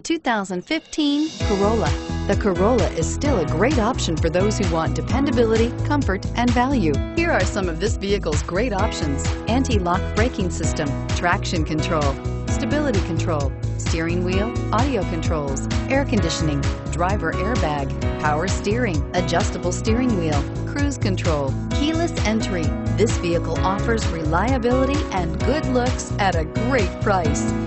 2015 Corolla. The Corolla is still a great option for those who want dependability, comfort, and value. Here are some of this vehicle's great options. Anti-lock braking system, traction control, stability control, steering wheel, audio controls, air conditioning, driver airbag, power steering, adjustable steering wheel, cruise control, keyless entry. This vehicle offers reliability and good looks at a great price.